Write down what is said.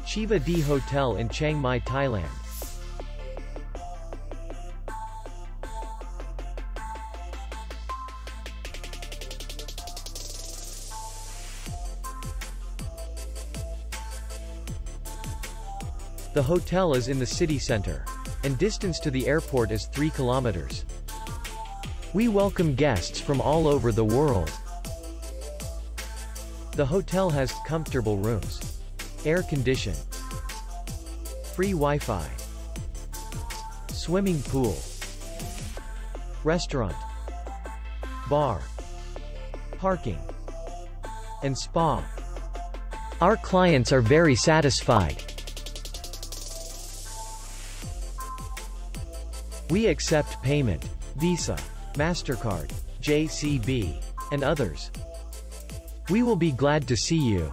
Cheeva Dee Hotel in Chiang Mai, Thailand. The hotel is in the city center. And distance to the airport is 3 kilometers. We welcome guests from all over the world. The hotel has comfortable rooms, air condition, free Wi-Fi, swimming pool, restaurant, bar, parking, and spa. Our clients are very satisfied. We accept payment, Visa, MasterCard, JCB, and others. We will be glad to see you.